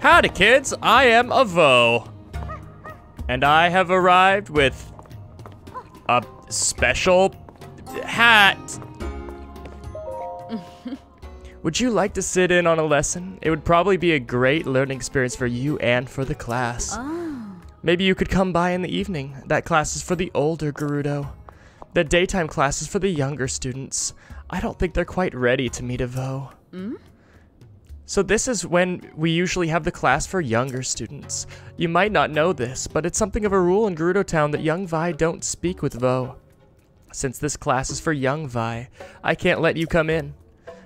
Howdy, kids. I am Avo. And I have arrived with a special hat. would you like to sit in on a lesson? It would probably be a great learning experience for you and for the class. Oh. Maybe you could come by in the evening. That class is for the older Gerudo. The daytime class is for the younger students. I don't think they're quite ready to meet Avo. Mm? So this is when we usually have the class for younger students. You might not know this, but it's something of a rule in Gerudo Town that young Vai don't speak with Voe. Since this class is for young Vai, I can't let you come in.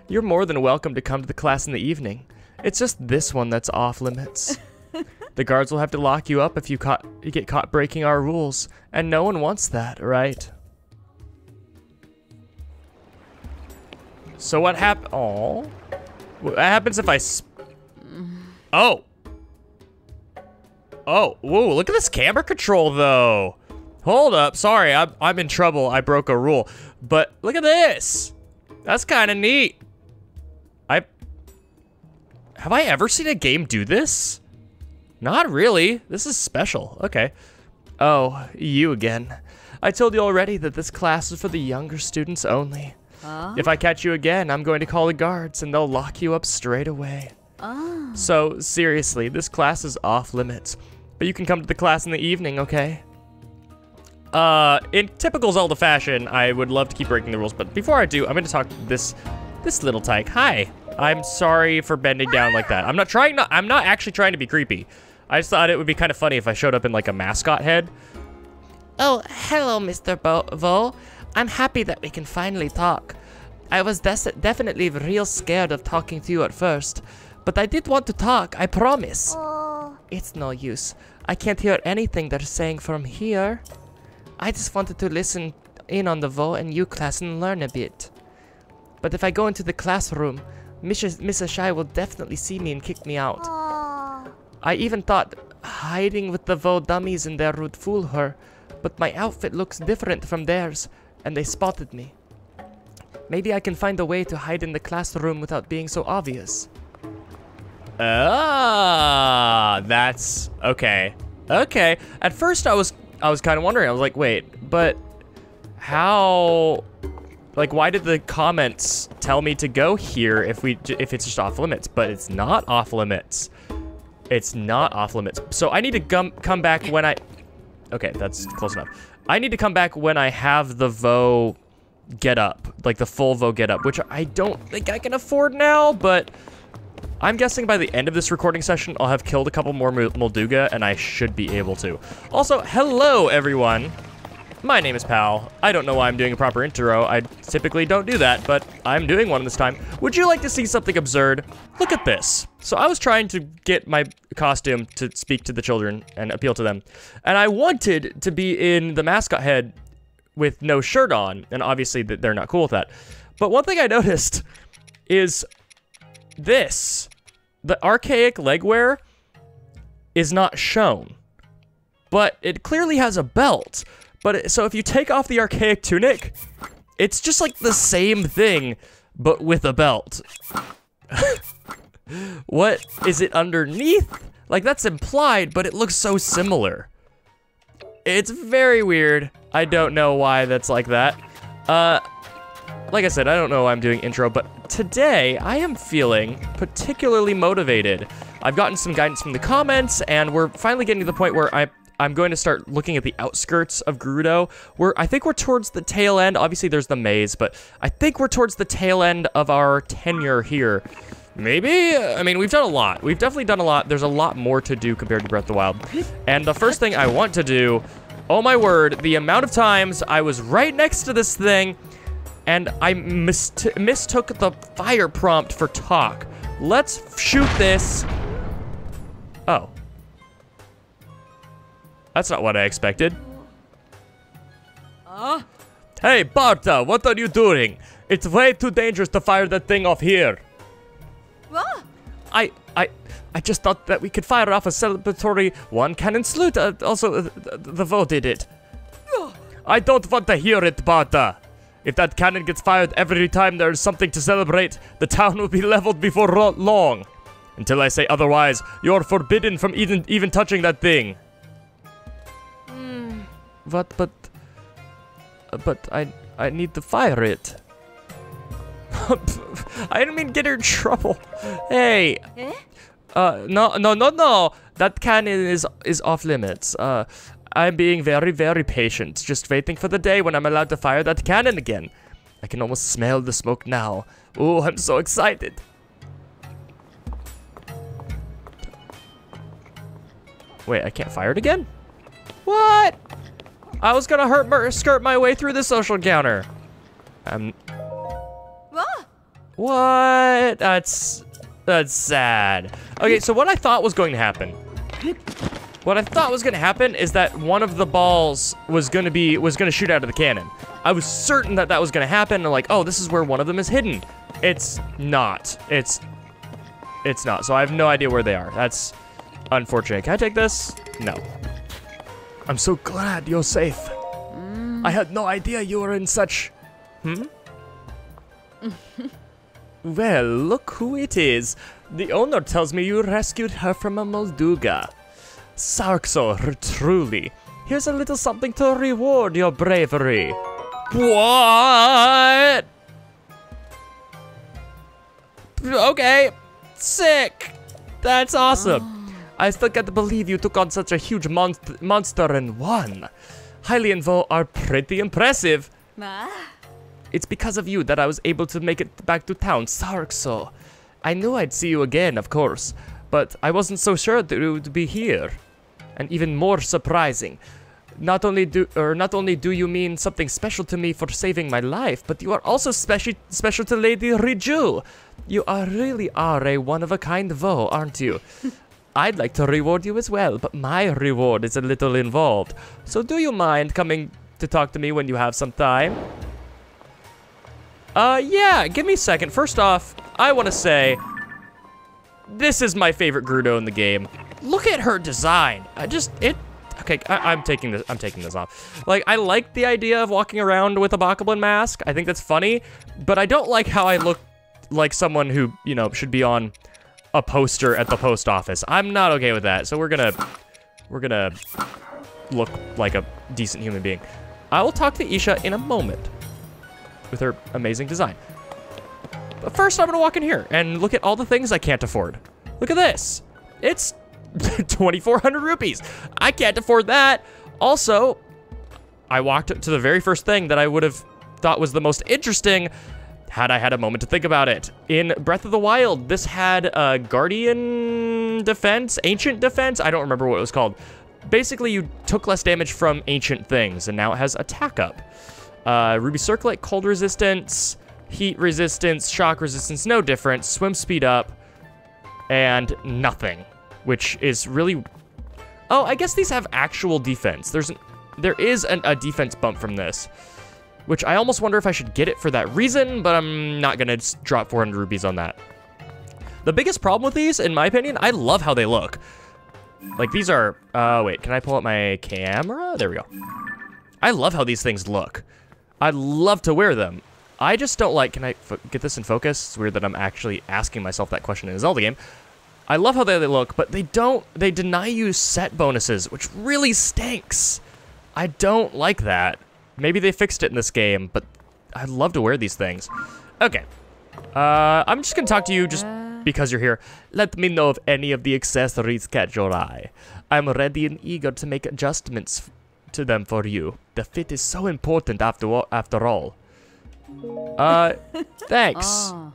You're more than welcome to come to the class in the evening. It's just this one that's off limits. the guards will have to lock you up if you, caught, you get caught breaking our rules, and no one wants that, right? So what happened? Oh. What happens if I Oh. Oh, whoa, look at this camera control though. Hold up, sorry, I'm, I'm in trouble. I broke a rule. But look at this. That's kind of neat. I, have I ever seen a game do this? Not really. This is special. Okay. Oh, you again. I told you already that this class is for the younger students only. If I catch you again, I'm going to call the guards and they'll lock you up straight away. So, seriously, this class is off limits. But you can come to the class in the evening, okay? Uh, in typical Zelda fashion, I would love to keep breaking the rules, but before I do, I'm going to talk to this this little tyke. Hi. I'm sorry for bending down like that. I'm not trying not I'm not actually trying to be creepy. I just thought it would be kind of funny if I showed up in like a mascot head. Oh, hello, Mr. Bo- Vo. I'm happy that we can finally talk. I was des- definitely real scared of talking to you at first, but I did want to talk, I promise. It's no use. I can't hear anything they're saying from here. I just wanted to listen in on the Voe and you class and learn a bit. But if I go into the classroom, Mrs. Mrs. Shy will definitely see me and kick me out. I even thought hiding with the Voe dummies in there would fool her, but my outfit looks different from theirs, and they spotted me. Maybe I can find a way to hide in the classroom without being so obvious. Ah, that's okay. Okay. At first, I was I was kind of wondering. I was like, wait, but how? Like, why did the comments tell me to go here if we if it's just off limits? But it's not off limits. It's not off limits. So I need to come come back when I. Okay, that's close enough. I need to come back when I have the Voe get up, like the full Voe get up, which I don't think I can afford now, but. I'm guessing by the end of this recording session, I'll have killed a couple more Molduga, and I should be able to. Also, hello, everyone. My name is Pal. I don't know why I'm doing a proper intro. I typically don't do that, but I'm doing one this time. Would you like to see something absurd? Look at this. So I was trying to get my costume to speak to the children and appeal to them. And I wanted to be in the mascot head with no shirt on, and obviously they're not cool with that. But one thing I noticed is this. The archaic legwear is not shown. But it clearly has a belt. But so if you take off the archaic tunic, it's just like the same thing, but with a belt. what is it underneath? Like that's implied, but it looks so similar. It's very weird. I don't know why that's like that. Uh, like I said, I don't know why I'm doing intro, but today I am feeling particularly motivated. I've gotten some guidance from the comments, and we're finally getting to the point where I, I'm going to start looking at the outskirts of Gerudo. We're, I think we're towards the tail end. Obviously, there's the maze, but I think we're towards the tail end of our tenure here. Maybe? I mean, we've done a lot. We've definitely done a lot. There's a lot more to do compared to Breath of the Wild. And the first thing I want to do, oh my word, the amount of times I was right next to this thing and I mist mistook the fire prompt for talk. Let's shoot this. Oh. That's not what I expected. Hey, Barta, what are you doing? It's way too dangerous to fire that thing off here. What? I, I, I just thought that we could fire off a celebratory one cannon salute. Uh, also, uh, the, vote did it. I don't want to hear it, Barta. If that cannon gets fired every time there's something to celebrate, the town will be leveled before long. Until I say otherwise, you're forbidden from even even touching that thing. What? But. But I. I need to fire it. I didn't mean get her in trouble. Hey, Eh? uh, no, no, no, no. That cannon is is off limits. Uh, I'm being very, very patient, just waiting for the day when I'm allowed to fire that cannon again. I can almost smell the smoke now. Oh, I'm so excited. Wait, I can't fire it again? What? I was gonna hurt skirt my way through the social counter. I'm Whoa! what? That's that's sad. Okay, so what I thought was going to happen. What I thought was going to happen is that one of the balls was going to be was going to shoot out of the cannon. I was certain that that was going to happen and like, "Oh, this is where one of them is hidden." It's not. It's it's not. So I have no idea where they are. That's unfortunate. Can I take this? No. I'm so glad you're safe. I had no idea you were in such Hmm? Well, look who it is. The owner tells me you rescued her from a Molduga. Sarxor, truly. Here's a little something to reward your bravery. What? Okay, sick. That's awesome. I still can't believe you took on such a huge monst- monster and won. Hylian and Voe are pretty impressive. Ah. It's because of you that I was able to make it back to town, Sarqso. I knew I'd see you again, of course, but I wasn't so sure that you would be here. And even more surprising, not only do or not only do you mean something special to me for saving my life, but you are also special special to Lady Riju. You are really are a one of a kind Voe, aren't you? I'd like to reward you as well, but my reward is a little involved. So do you mind coming to talk to me when you have some time? Uh, yeah, give me a second. First off, I want to say this is my favorite Gerudo in the game. Look at her design. I just it. Okay, I, I'm taking this. I'm taking this off. Like, I like the idea of walking around with a Bokoblin mask. I think that's funny, but I don't like how I look like someone who you know should be on a poster at the post office. I'm not okay with that. So we're gonna we're gonna look like a decent human being. I will talk to Isha in a moment with her amazing design. But first, I'm gonna walk in here and look at all the things I can't afford. Look at this. It's 2,400 rupees. I can't afford that. Also, I walked to the very first thing that I would have thought was the most interesting had I had a moment to think about it. In Breath of the Wild, this had a Guardian Defense, Ancient Defense. I don't remember what it was called. Basically, you took less damage from ancient things, and now it has attack up. Uh, Ruby Circlet, cold resistance, heat resistance, shock resistance, no difference, Swim speed up, and nothing, which is really. Oh, I guess these have actual defense. There's an, there is an, a defense bump from this, which I almost wonder if I should get it for that reason, but I'm not gonna drop 400 rupees on that. The biggest problem with these, in my opinion, I love how they look. Like these are. Uh, wait, can I pull up my camera? There we go. I love how these things look. I'd love to wear them. I just don't like. Can I get this in focus? It's weird that I'm actually asking myself that question in a Zelda game. I love how they, they look, but they don't. They deny you set bonuses, which really stinks. I don't like that. Maybe they fixed it in this game, but I'd love to wear these things. Okay. Uh, I'm just gonna talk to you just because you're here. Let me know if any of the accessories catch your eye. I'm ready and eager to make adjustments to them for you. The fit is so important after all, after all. Uh, thanks. Oh.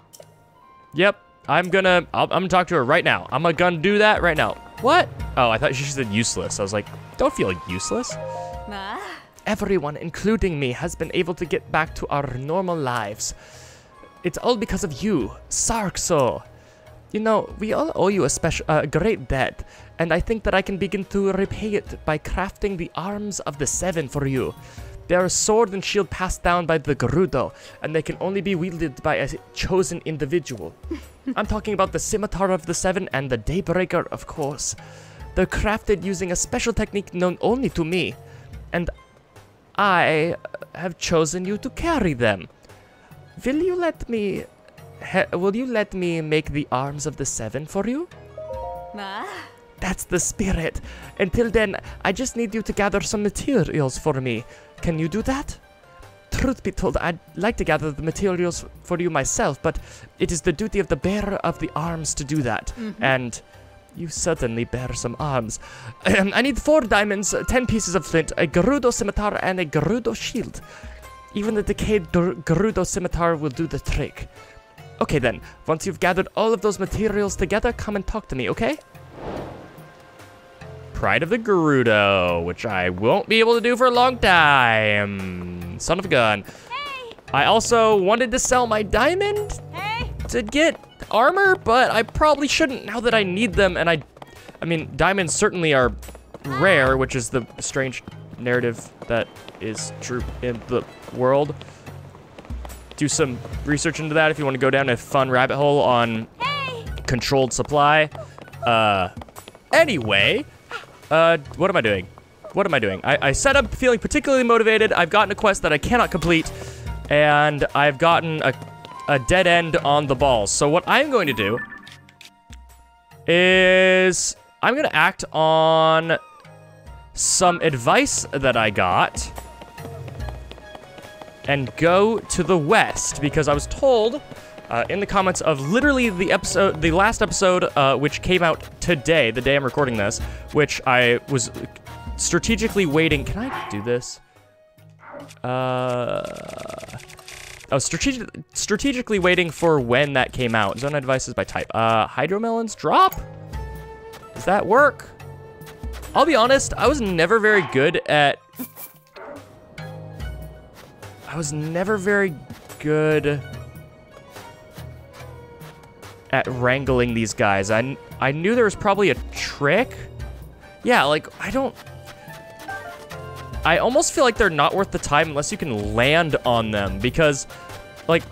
Yep, I'm gonna. I'll, I'm gonna talk to her right now. I'm gonna do that right now. What? Oh, I thought she said useless. I was like, don't feel useless. Everyone, including me, has been able to get back to our normal lives. It's all because of you, Sarqso. You know, we all owe you a special, a great debt, and I think that I can begin to repay it by crafting the arms of the Seven for you. They are a sword and shield passed down by the Gerudo, and they can only be wielded by a chosen individual. I'm talking about the Scimitar of the Seven and the Daybreaker, of course. They're crafted using a special technique known only to me, and I have chosen you to carry them. Will you let me will you let me make the arms of the seven for you? Ma? That's the spirit. Until then, I just need you to gather some materials for me. Can you do that? Truth be told, I'd like to gather the materials for you myself, but it is the duty of the bearer of the arms to do that. Mm-hmm. And you certainly bear some arms. I need four diamonds, ten pieces of flint, a Gerudo scimitar, and a Gerudo shield. Even the decayed Ger- Gerudo scimitar will do the trick. Okay then, once you've gathered all of those materials together, come and talk to me, okay? Pride of the Gerudo, which I won't be able to do for a long time. Son of a gun. I also wanted to sell my diamond Hey! To get armor, but I probably shouldn't now that I need them. And I, I mean, diamonds certainly are rare, which is the strange narrative that is true in the world. Do some research into that if you want to go down a fun rabbit hole on controlled supply. Uh, anyway, uh, what am I doing? What am I doing? I, I said I'm feeling particularly motivated. I've gotten a quest that I cannot complete, and I've gotten a, a dead end on the balls. So what I'm going to do is I'm going to act on some advice that I got and go to the west because I was told uh, in the comments of literally the episode, the last episode, uh, which came out today, the day I'm recording this, which I was strategically waiting. Can I do this? Uh, I was strategic, strategically waiting for when that came out. Zonai devices by type. Uh, hydromelons drop? Does that work? I'll be honest, I was never very good at. I was never very good at wrangling these guys. I, I knew there was probably a trick. Yeah, like, I don't. I almost feel like they're not worth the time unless you can land on them because, like,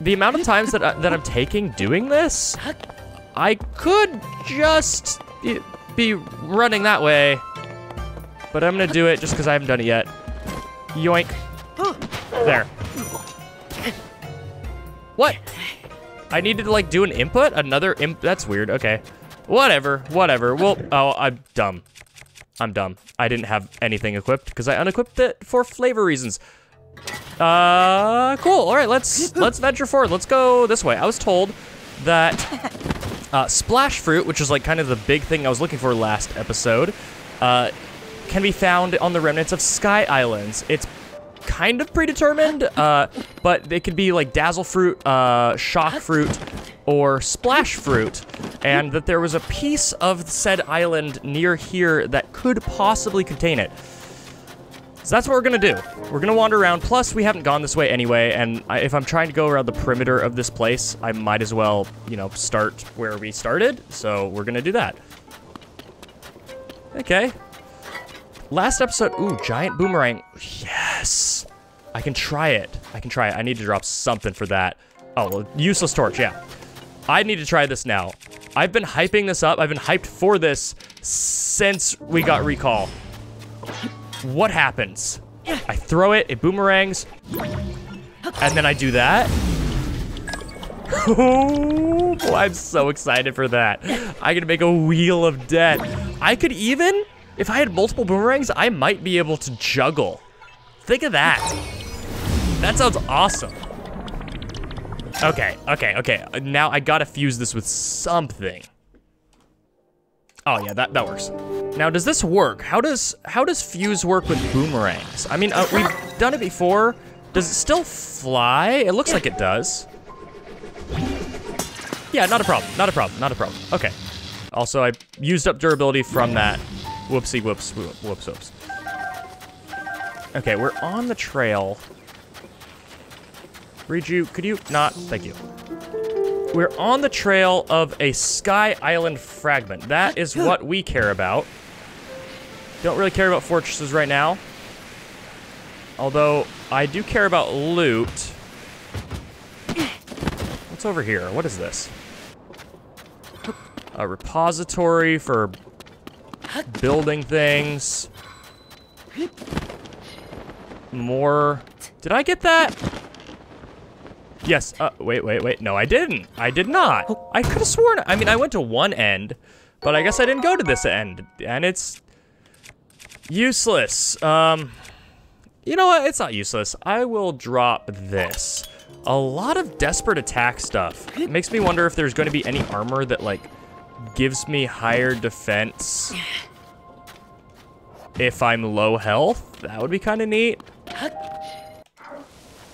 the amount of times that, I, that I'm taking doing this, I could just be- running that way, but I'm gonna do it just because I haven't done it yet. Yoink. There. What? I needed to like do an input? Another imp- that's weird. Okay. Whatever, whatever. Well, oh, I'm dumb. I'm dumb. I didn't have anything equipped because I unequipped it for flavor reasons. Uh, cool. All right, let's let's venture forward. Let's go this way. I was told that uh, splash fruit, which is like kind of the big thing I was looking for last episode, uh, can be found on the remnants of Sky Islands. It's kind of predetermined, uh, but it could be like dazzle fruit, uh, shock fruit, or splash fruit, and that there was a piece of said island near here that could possibly contain it. So that's what we're gonna do. We're gonna wander around. Plus, we haven't gone this way anyway, and I, if I'm trying to go around the perimeter of this place, I might as well, you know, start where we started. So we're gonna do that. Okay. Last episode, ooh, giant boomerang. Yes. I can try it. I can try it. I need to drop something for that. Oh, well, useless torch, yeah. I need to try this now. I've been hyping this up. I've been hyped for this since we got recall. What happens? I throw it, it boomerangs, and then I do that. Oh, boy, I'm so excited for that. I could make a wheel of death. I could even, if I had multiple boomerangs, I might be able to juggle. Think of that. That sounds awesome. Okay, okay, okay. Now I gotta fuse this with something. Oh yeah, that, that works. Now, does this work? How does how does fuse work with boomerangs? I mean, uh, we've done it before. Does it still fly? It looks like it does. Yeah, not a problem. Not a problem. Not a problem. Okay. Also, I used up durability from that. Whoopsie whoops whoops whoops. Okay, we're on the trail. Riju, could you not? Thank you. We're on the trail of a Sky Island fragment. That is what we care about. Don't really care about fortresses right now. Although, I do care about loot. What's over here? What is this? A repository for building things. More. Did I get that? Yes. Uh, wait, wait, wait. No, I didn't. I did not. I could have sworn. I mean, I went to one end, but I guess I didn't go to this end, and it's useless. Um, you know what? It's not useless. I will drop this. A lot of desperate attack stuff. It makes me wonder if there's going to be any armor that like gives me higher defense if I'm low health. That would be kind of neat.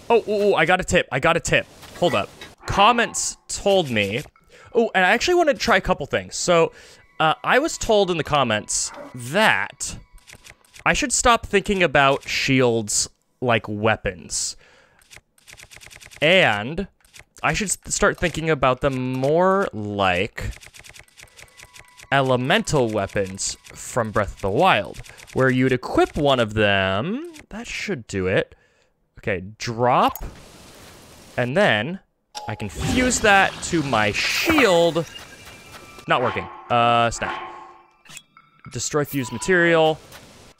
Oh, oh, oh, I got a tip. I got a tip. Hold up. Comments told me. Oh, and I actually wanted to try a couple things. So, uh, I was told in the comments that I should stop thinking about shields like weapons. And I should start thinking about them more like elemental weapons from Breath of the Wild, where you'd equip one of them. That should do it. Okay, drop. And then I can fuse that to my shield. Not working. Uh, snap. Destroy fused material.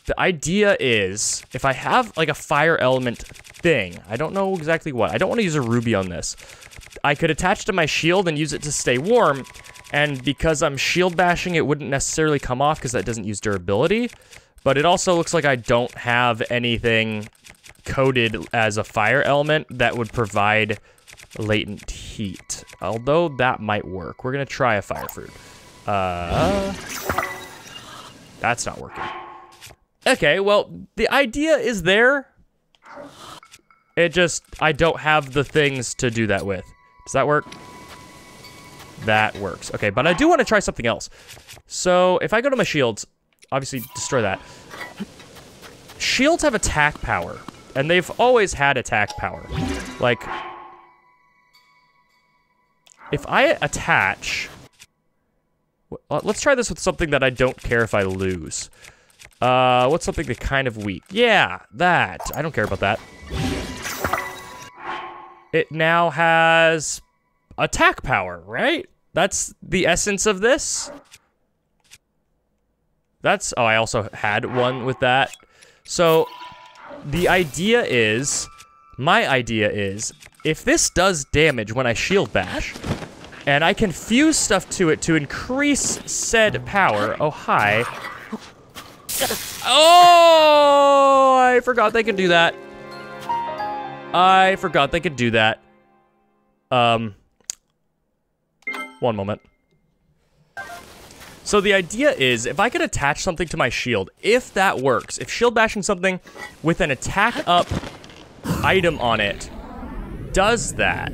The idea is, if I have like a fire element thing, I don't know exactly what. I don't want to use a ruby on this. I could attach to my shield and use it to stay warm. And because I'm shield bashing, it wouldn't necessarily come off because that doesn't use durability. But it also looks like I don't have anything coded as a fire element that would provide latent heat. Although that might work. We're gonna try a fire fruit. Uh, that's not working. Okay, well, the idea is there. It just, I don't have the things to do that with. Does that work? That works. Okay, but I do want to try something else. So if I go to my shields, obviously destroy that. Shields have attack power, and they've always had attack power. Like, if I attach, let's try this with something that I don't care if I lose. Uh, what's something that's kind of weak? Yeah, that. I don't care about that. It now has attack power, right? That's the essence of this. That's, oh, I also had one with that. So, the idea is, my idea is, if this does damage when I shield bash, and I can fuse stuff to it to increase said power, oh, hi. Oh, I forgot they could do that. I forgot they could do that. Um, one moment. So the idea is, if I could attach something to my shield, if that works, if shield bashing something with an attack up item on it does that,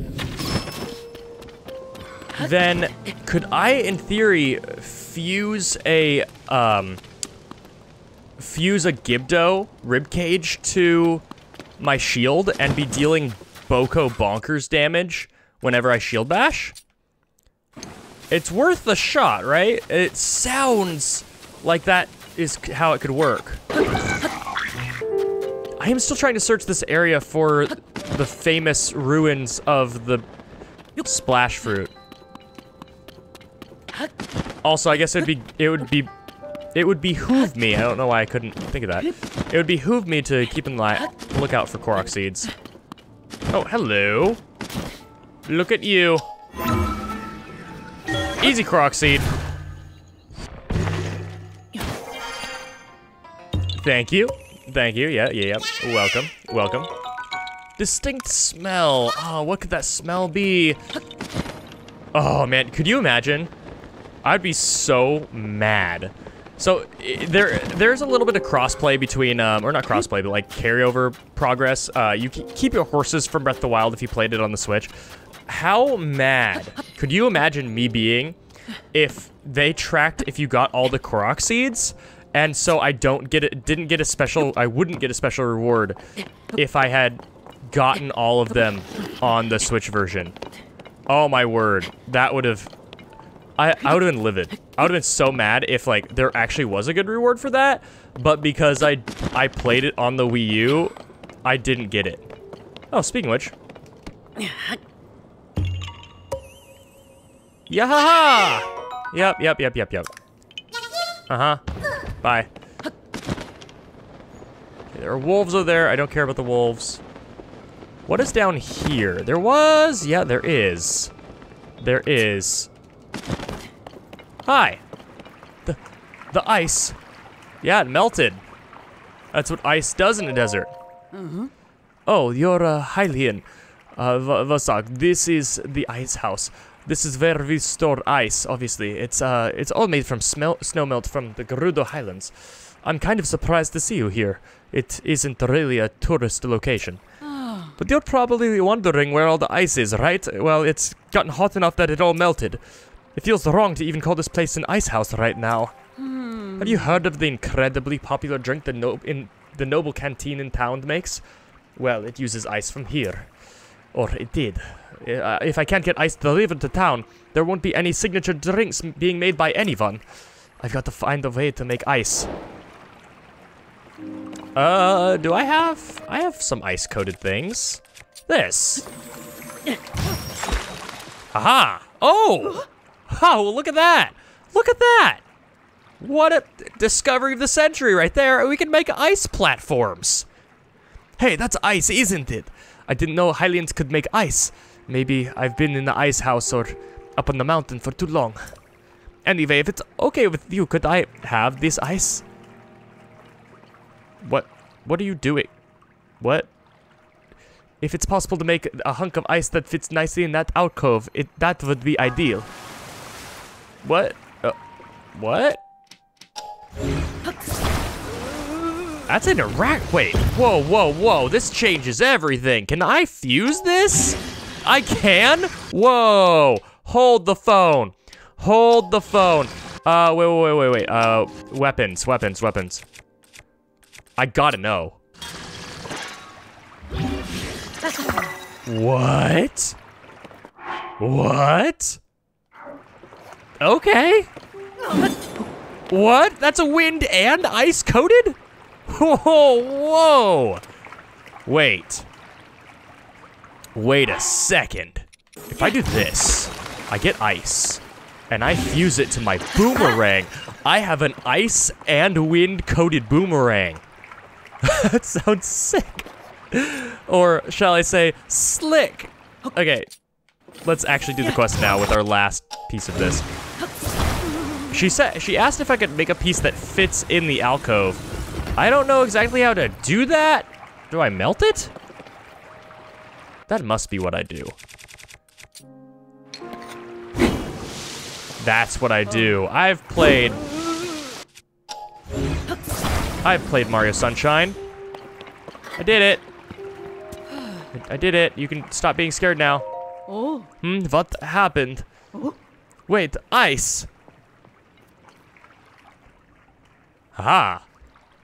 then could I, in theory, fuse a, um, fuse a Gibdo ribcage to my shield and be dealing Boko bonkers damage whenever I shield bash? It's worth the shot, right? It sounds like that is how it could work. I am still trying to search this area for the famous ruins of the splash fruit. Also, I guess it'd be it would be it would behoove me. I don't know why I couldn't think of that. It would behoove me to keep an eye lookout for Korok seeds. Oh, hello. Look at you. Easy Korok seed. Thank you. Thank you. Yeah, yeah, yeah. Welcome. Welcome. Distinct smell. Oh, what could that smell be? Oh, man. Could you imagine? I'd be so mad. So there, there's a little bit of crossplay between, um, or not crossplay, but like carryover progress. Uh, you keep your horses from Breath of the Wild if you played it on the Switch. How mad could you imagine me being if they tracked if you got all the Korok seeds, and so I don't get it, didn't get a special, I wouldn't get a special reward if I had gotten all of them on the Switch version. Oh my word, that would have I, I would have been livid. I would have been so mad if like there actually was a good reward for that, but because I I played it on the Wii U, I didn't get it. Oh, speaking of which. Yahaha! Yep, yep, yep, yep, yep. Uh-huh. Bye. Okay, there are wolves over there. I don't care about the wolves. What is down here? There was, yeah, there is. There is. Hi. The, the ice. Yeah, it melted. That's what ice does in a desert. Oh, you're uh, Hylian. Uh, Vasak, this is the ice house. This is where we store ice, obviously. It's uh, it's all made from smel- snow melt from the Gerudo Highlands. I'm kind of surprised to see you here. It isn't really a tourist location. But you're probably wondering where all the ice is, right? Well, it's gotten hot enough that it all melted. It feels wrong to even call this place an ice house right now. Have you heard of the incredibly popular drink the, no- in the Noble Canteen in town makes? Well, it uses ice from here. Or it did. Uh, if I can't get ice delivered to town, there won't be any signature drinks being made by anyone. I've got to find a way to make ice. Uh, do I have? I have some ice coated things. This. Aha! Oh! Oh, look at that! Look at that! What a discovery of the century right there. We can make ice platforms. Hey, that's ice, isn't it? I didn't know Hylians could make ice. Maybe I've been in the ice house or up on the mountain for too long. Anyway, if it's okay with you, could I have this ice? What? What are you doing? What? If it's possible to make a hunk of ice that fits nicely in that alcove, it that would be ideal. What? Uh, what? That's an Iraq. Wait. Whoa, whoa, whoa. This changes everything. Can I fuse this? I can? Whoa. Hold the phone. Hold the phone. Uh, wait, wait, wait, wait. Uh, weapons, weapons, weapons. I gotta know. What? What? Okay. What? That's a wind and ice coated? Whoa, whoa. Wait. Wait a second. If I do this, I get ice, and I fuse it to my boomerang, I have an ice and wind coated boomerang. that sounds sick. Or shall I say, slick. Okay, let's actually do the quest now with our last piece of this. She said she asked if I could make a piece that fits in the alcove. I don't know exactly how to do that. Do I melt it? That must be what I do. That's what I do. I've played I've played Mario Sunshine. I did it. I- did it. You can stop being scared now. Oh. Hmm, what happened? Wait, ice. Aha.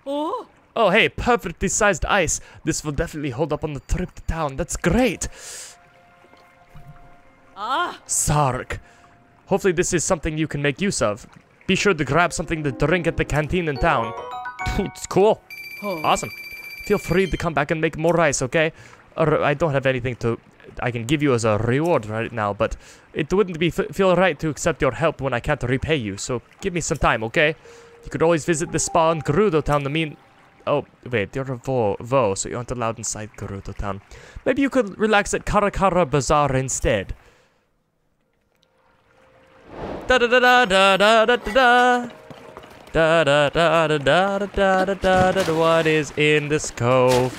Oh. Oh, hey, perfectly sized ice. This will definitely hold up on the trip to town. That's great. Ah. Sark. Hopefully this is something you can make use of. Be sure to grab something to drink at the canteen in town. it's cool. Oh. Awesome. Feel free to come back and make more rice, okay? Or I don't have anything to I can give you as a reward right now, but it wouldn't be f- feel right to accept your help when I can't repay you. So give me some time, okay? You could always visit the spa in Gerudo Town to mean. Oh wait, you're a voe, voe, so you aren't allowed inside Gerudo Town. Maybe you could relax at Karakara Bazaar instead. Da da da da da da da da. Da da da da da da da da da da da. What is in this cove?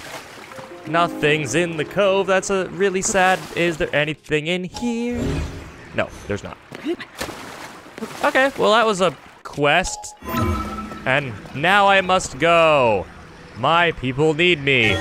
Nothing's in the cove. That's a really sad. Is there anything in here? No, there's not. Okay, well that was a quest. And now I must go. My people need me.